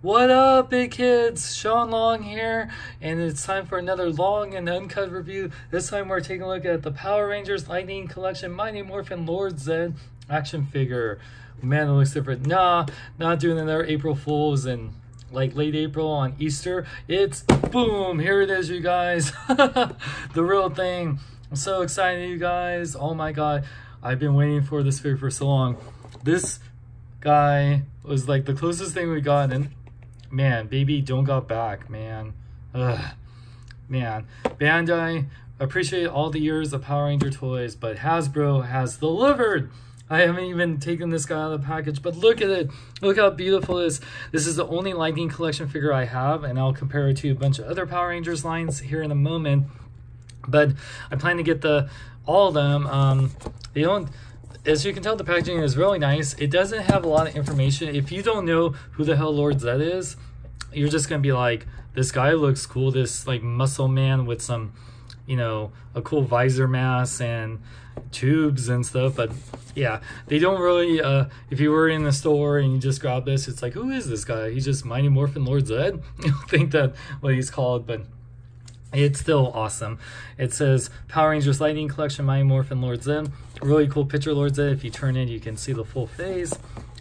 What up, big kids? Sean Long here, and it's time for another long and uncut review. This time we're taking a look at the Power Rangers Lightning Collection Mighty Morphin Lord Zedd action figure. Man, it looks different. Nah, not doing another April Fools and like late April on Easter. It's boom, here it is, you guys. the real thing. I'm so excited, you guys. Oh my god, I've been waiting for this figure for so long. This guy was like the closest thing we got, and man, baby don't got back, man. Ugh. Man, Bandai, appreciate all the years of Power Ranger toys, but Hasbro has delivered. I haven't even taken this guy out of the package, but look at it. Look how beautiful it is. This is the only Lightning Collection figure I have, and I'll compare it to a bunch of other Power Rangers lines here in a moment. But I plan to get the all of them. Um, they don't as you can tell, the packaging is really nice. It doesn't have a lot of information. If you don't know who the hell Lord Zedd is, you're just gonna be like, this guy looks cool. This like muscle man with some, you know, a cool visor mask and tubes and stuff. But yeah, they don't really. Uh, if you were in the store and you just grab this, it's like, who is this guy? He's just Mighty Morphin Lord Zedd. You think that what he's called, but it's still awesome. It says Power Rangers Lightning Collection, Mighty Morphin Lord Zedd. Really cool picture Lord Zedd. If you turn it, you can see the full face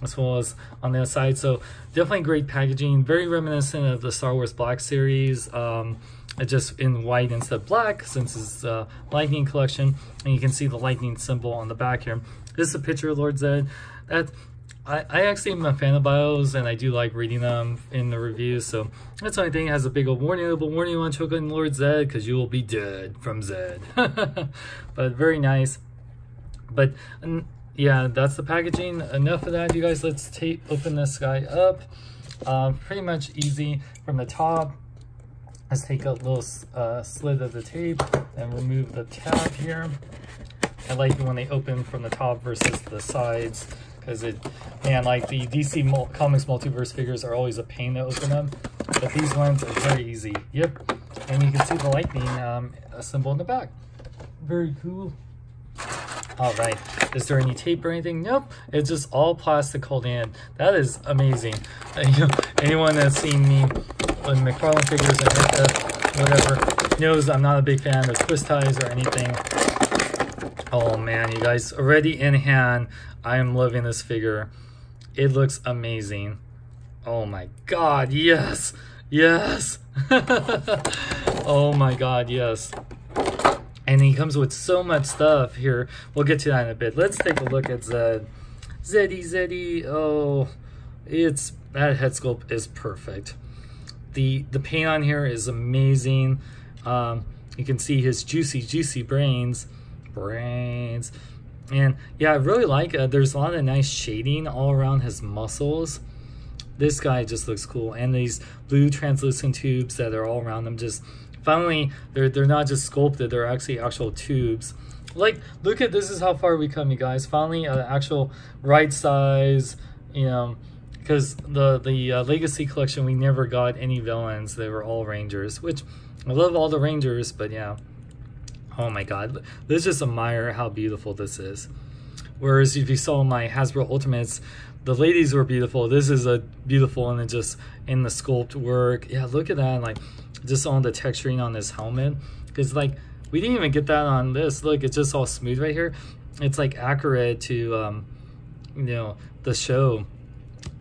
as well as on the side. So definitely great packaging. Very reminiscent of the Star Wars Black series. Um, just in white instead of black since it's a lightning collection. And you can see the lightning symbol on the back here. This is a picture of Lord Zedd. That I, I actually am a fan of bios and I do like reading them in the reviews. So that's the only thing. It has a big old warning label, warning on want to choke on Lord Zedd because you will be dead from Zedd. but very nice. But yeah, that's the packaging. Enough of that, you guys. Let's tape open this guy up. Uh, pretty much easy from the top. Let's take a little uh, slit of the tape and remove the tab here. I like when they open from the top versus the sides because it, man, like the DC Mul Comics Multiverse figures are always a pain to open them, but these ones are very easy. Yep, and you can see the lightning um, symbol in the back. Very cool. All right, is there any tape or anything? Nope, it's just all plastic held in. That is amazing. Anyone that's seen me with McFarlane figures and whatever knows I'm not a big fan of twist ties or anything. Oh man, you guys, already in hand, I am loving this figure. It looks amazing. Oh my god, yes! Yes! oh my god, yes. And he comes with so much stuff here. We'll get to that in a bit. Let's take a look at Zedd. Zeddy, Zeddy, oh, it's, that head sculpt is perfect. The, the paint on here is amazing. Um, you can see his juicy, juicy brains. Brains. And yeah, I really like it. There's a lot of nice shading all around his muscles. This guy just looks cool. And these blue translucent tubes that are all around him just finally they're they're not just sculpted, they're actually actual tubes. Like look at this is how far we come, you guys. Finally an actual right size, you know, because the the uh, legacy collection we never got any villains they were all rangers which i love all the rangers but yeah Oh my god, let's just admire how beautiful this is. Whereas if you saw my Hasbro Ultimates, the ladies were beautiful. This is a beautiful and it just in the sculpt work. Yeah, look at that. Like just on the texturing on this helmet. Because like we didn't even get that on this. Look, it's just all smooth right here. It's like accurate to um, you know the show.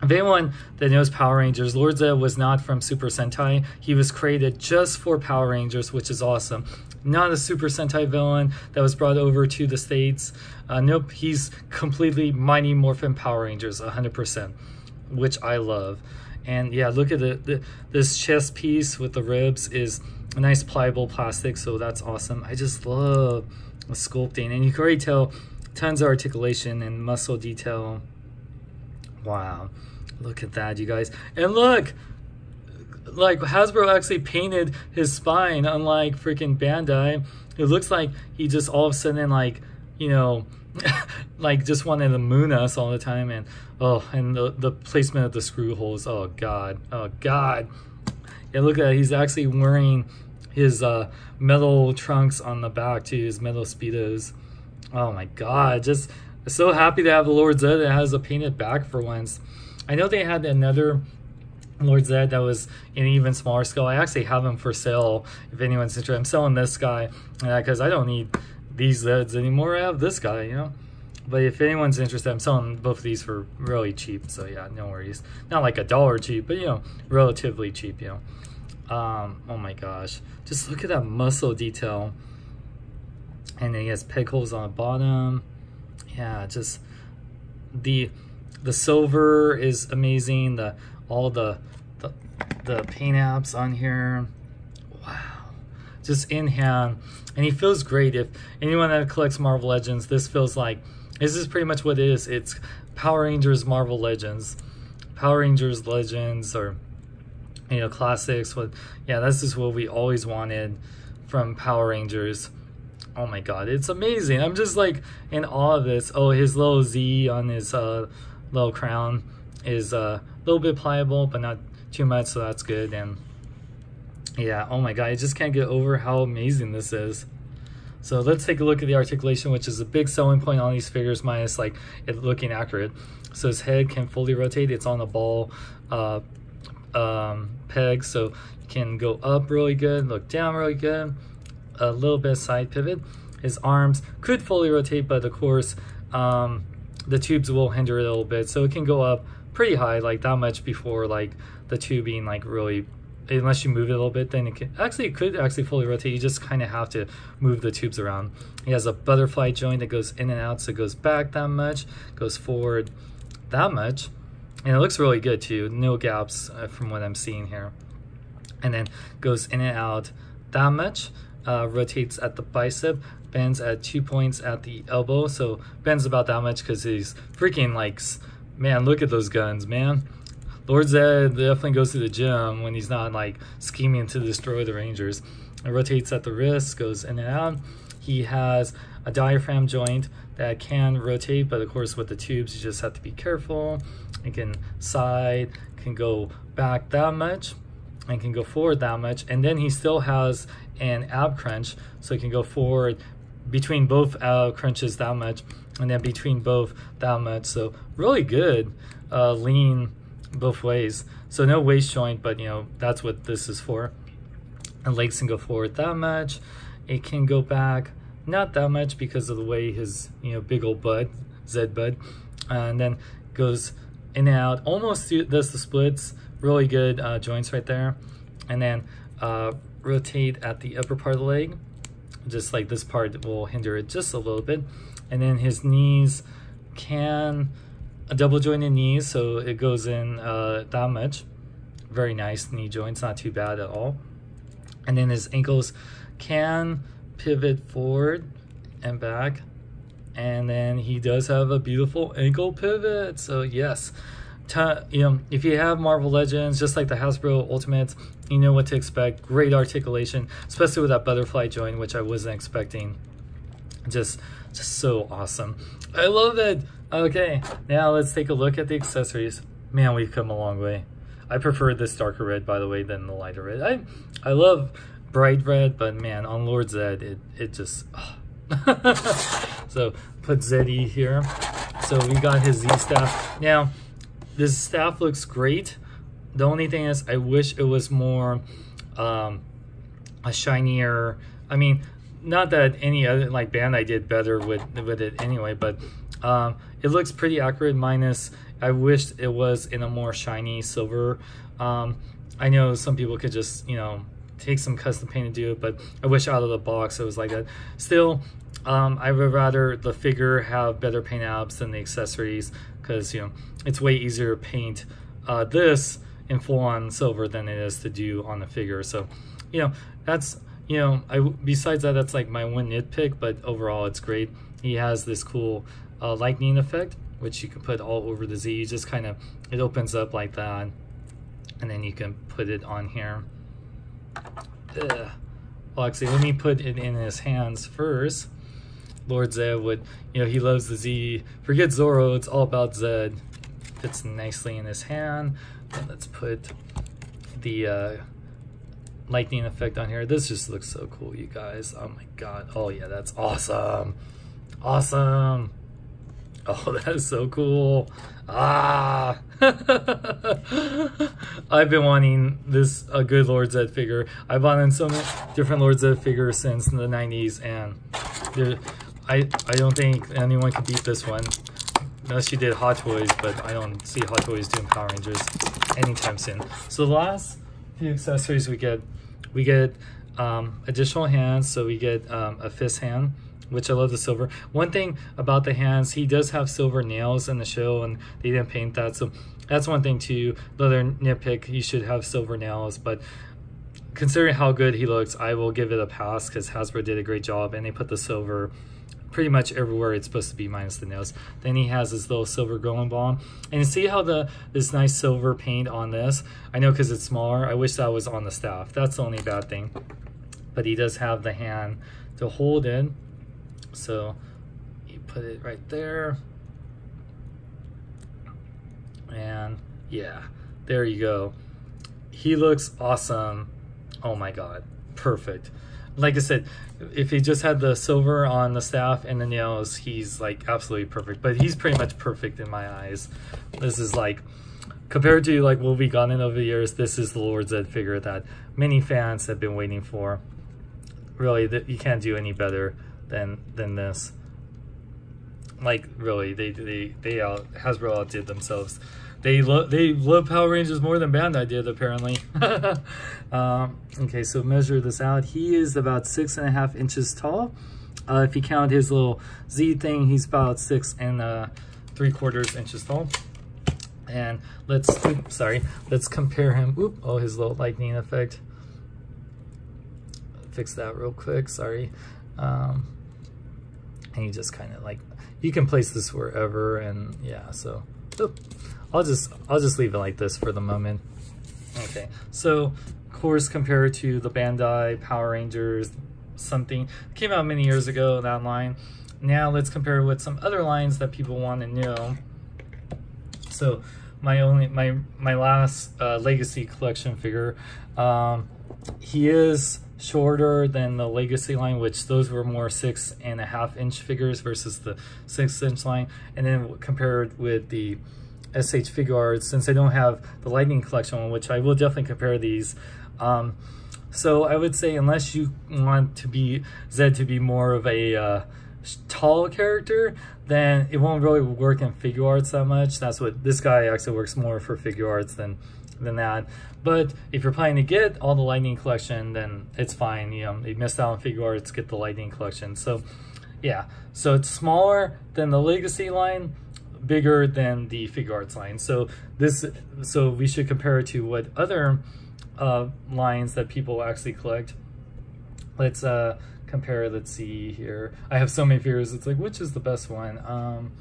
If anyone that knows Power Rangers, Lord Zedd was not from Super Sentai. He was created just for Power Rangers, which is awesome not a Super Sentai villain that was brought over to the States. Uh, nope, he's completely Mighty Morphin Power Rangers, 100%, which I love. And yeah, look at the, the this chest piece with the ribs is a nice pliable plastic, so that's awesome. I just love the sculpting, and you can already tell tons of articulation and muscle detail. Wow, look at that, you guys. And look, like Hasbro actually painted his spine, unlike freaking Bandai. It looks like he just all of a sudden like, you know, like just wanted to moon us all the time and oh and the, the placement of the screw holes oh god oh god. Yeah look at that he's actually wearing his uh metal trunks on the back too his metal speedos. Oh my god just so happy to have the lord zedd that has a painted back for once. I know they had another Lord Zedd that was an even smaller scale. I actually have them for sale if anyone's interested. I'm selling this guy because uh, I don't need these Zedds anymore. I have this guy, you know. But if anyone's interested, I'm selling both of these for really cheap. So yeah, no worries. Not like a dollar cheap, but you know, relatively cheap, you know. Um, oh my gosh. Just look at that muscle detail. And then he has peg holes on the bottom. Yeah, just the the silver is amazing. The all the the, the paint apps on here. Wow. Just in hand. And he feels great. If anyone that collects Marvel Legends, this feels like this is pretty much what it is. It's Power Rangers Marvel Legends. Power Rangers Legends or you know classics what yeah that's just what we always wanted from Power Rangers. Oh my god, it's amazing. I'm just like in awe of this. Oh, his little Z on his uh, little crown is uh, little bit pliable, but not too much, so that's good. And yeah, oh my god, I just can't get over how amazing this is. So let's take a look at the articulation, which is a big selling point on these figures, minus like it looking accurate. So his head can fully rotate. It's on the ball uh, um, peg, so you can go up really good, look down really good, a little bit side pivot. His arms could fully rotate, but of course, um, the tubes will hinder it a little bit. So it can go up pretty high, like that much before like the tubing like really unless you move it a little bit, then it can actually it could actually fully rotate. You just kind of have to move the tubes around. He has a butterfly joint that goes in and out, so it goes back that much, goes forward that much, and it looks really good too. No gaps uh, from what I'm seeing here, and then goes in and out that much. Uh, rotates at the bicep, bends at two points at the elbow, so bends about that much because he's freaking like, man, look at those guns, man. Lord Zedd definitely goes to the gym when he's not like scheming to destroy the Rangers. It rotates at the wrist, goes in and out. He has a diaphragm joint that can rotate, but of course with the tubes, you just have to be careful. It can side, can go back that much, and can go forward that much. And then he still has an ab crunch, so he can go forward between both ab crunches that much, and then between both that much. So really good uh, lean both ways. So no waist joint, but you know, that's what this is for. And legs can go forward that much. It can go back not that much because of the way his, you know, big old bud, Zedd bud, and then goes in and out, almost does the splits, really good uh, joints right there. And then uh, rotate at the upper part of the leg, just like this part will hinder it just a little bit. And then his knees can a double jointed knee, so it goes in uh, that much. Very nice knee joints, not too bad at all. And then his ankles can pivot forward and back. And then he does have a beautiful ankle pivot. So yes, you know, if you have Marvel Legends, just like the Hasbro Ultimates, you know what to expect. Great articulation, especially with that butterfly joint, which I wasn't expecting. Just, just so awesome. I love it. Okay, now let's take a look at the accessories. Man, we've come a long way. I prefer this darker red, by the way, than the lighter red. I I love bright red, but man, on Lord Zedd, it, it just... Oh. so, put Zeddy here. So we got his Z staff. Now, this staff looks great. The only thing is, I wish it was more um, a shinier... I mean, not that any other like Bandai did better with with it anyway, but um, it looks pretty accurate minus I wish it was in a more shiny silver. Um, I know some people could just, you know, take some custom paint and do it, but I wish out of the box it was like that. Still, um, I would rather the figure have better paint apps than the accessories because, you know, it's way easier to paint uh, this in full on silver than it is to do on the figure. So, you know, that's, you know, I, besides that, that's like my one nitpick, but overall it's great. He has this cool uh, lightning effect, which you can put all over the Z. You just kind of, it opens up like that. And then you can put it on here. Ugh. Well, actually, let me put it in his hands first. Lord Zedd would, you know, he loves the Z. Forget Zoro, it's all about Zedd. Fits nicely in his hand. And let's put the uh, lightning effect on here. This just looks so cool, you guys. Oh my god. Oh yeah, that's awesome. Awesome. Oh, that is so cool. Ah. I've been wanting this a good Lord Zedd figure. I bought in so many different Lord Zedd figures since the 90s and I, I don't think anyone can beat this one. Unless you did Hot Toys, but I don't see Hot Toys doing Power Rangers anytime soon. So the last few accessories we get, we get um, additional hands. So we get um, a fist hand, which I love the silver. One thing about the hands, he does have silver nails in the show and they didn't paint that. So that's one thing too. Another nitpick, he should have silver nails, but considering how good he looks, I will give it a pass because Hasbro did a great job and they put the silver pretty much everywhere it's supposed to be minus the nails. Then he has his little silver golem bomb. And see how the this nice silver paint on this? I know because it's smaller. I wish that was on the staff. That's the only bad thing. But he does have the hand to hold it. So you put it right there. And yeah, there you go. He looks awesome. Oh my God, perfect like I said, if he just had the silver on the staff and the nails, he's like absolutely perfect. But he's pretty much perfect in my eyes. This is like, compared to like what we've gotten in over the years, this is the Lord's Zedd figure that many fans have been waiting for. Really, you can't do any better than than this. Like really, they they they out Hasbro outdid themselves. They love they love Power Rangers more than Bandai did apparently. um, okay, so measure this out. He is about six and a half inches tall. Uh, if you count his little Z thing, he's about six and uh, three quarters inches tall. And let's, oops, sorry, let's compare him. Oop, oh, his little lightning effect. Fix that real quick, sorry. Um, and you just kind of like, you can place this wherever and yeah, so, oop. I'll just I'll just leave it like this for the moment. Okay, so of course compared to the Bandai Power Rangers something came out many years ago that line. Now let's compare with some other lines that people want to know. So my only my my last uh, Legacy collection figure, um, he is shorter than the Legacy line, which those were more six and a half inch figures versus the six inch line, and then compared with the SH Figuarts since I don't have the Lightning Collection which I will definitely compare these. Um, so I would say unless you want to be Zedd to be more of a uh, tall character, then it won't really work in Figuarts that much. That's what this guy actually works more for Figuarts than than that. But if you're planning to get all the Lightning Collection, then it's fine. You know, you missed out on Figuarts, get the Lightning Collection. So yeah, so it's smaller than the Legacy line, bigger than the Figuarts line. So this, so we should compare it to what other uh, lines that people actually collect. Let's uh, compare, let's see here. I have so many figures, it's like, which is the best one? Um,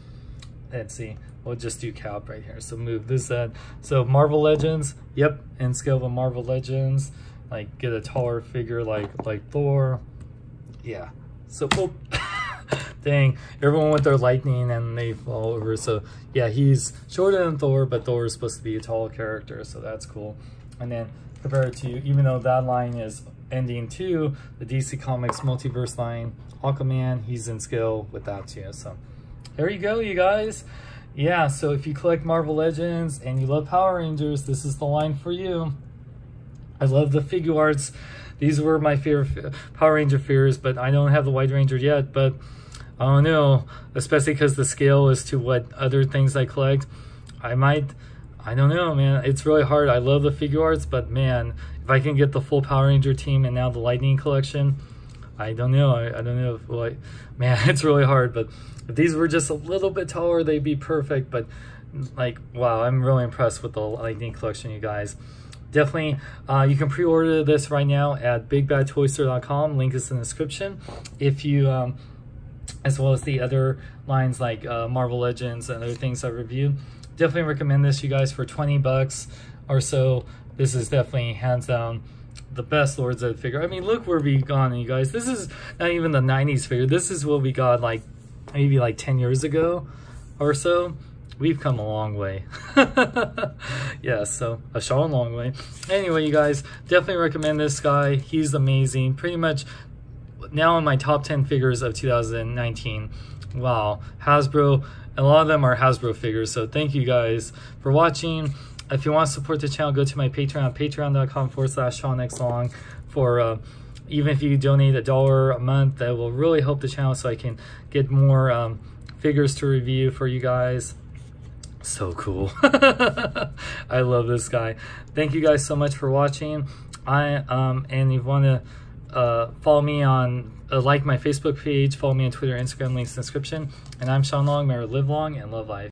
let's see, we'll just do Cap right here. So move this, that. So Marvel Legends, yep, and scale of Marvel Legends, like get a taller figure like, like Thor. Yeah, so, oh. thing. Everyone with their lightning and they fall over. So yeah, he's shorter than Thor, but Thor is supposed to be a tall character, so that's cool. And then compared to, even though that line is ending too, the DC Comics multiverse line, Aquaman, he's in scale with that too. So there you go, you guys. Yeah, so if you collect Marvel Legends and you love Power Rangers, this is the line for you. I love the Figuarts. These were my favorite Power Ranger fears, but I don't have the White Ranger yet, but I don't know, especially because the scale is to what other things I collect. I might, I don't know, man. It's really hard. I love the Figuarts, but man, if I can get the full Power Ranger team and now the Lightning collection, I don't know. I, I don't know like, man, it's really hard. But if these were just a little bit taller, they'd be perfect. But like, wow, I'm really impressed with the Lightning collection, you guys definitely uh, you can pre-order this right now at bigbadtoystore.com link is in the description if you um, as well as the other lines like uh, Marvel Legends and other things I review. Definitely recommend this, you guys, for 20 bucks or so. This is definitely hands down the best Lord Zedd figure. I mean, look where we've gone, you guys. This is not even the 90s figure. This is what we got like maybe like 10 years ago or so. We've come a long way. yeah, so a a long way. Anyway, you guys, definitely recommend this guy. He's amazing. Pretty much now in my top 10 figures of 2019. Wow, Hasbro a lot of them are Hasbro figures. So thank you guys for watching. If you want to support the channel, go to my Patreon, patreon.com forward slash Sean X Long for uh, even if you donate a dollar a month, that will really help the channel so I can get more um, figures to review for you guys. So cool. I love this guy. Thank you guys so much for watching. I um, And if you want to uh, follow me on, uh, like my Facebook page, follow me on Twitter, Instagram, links in description. And I'm Sean Long, may live long and love life.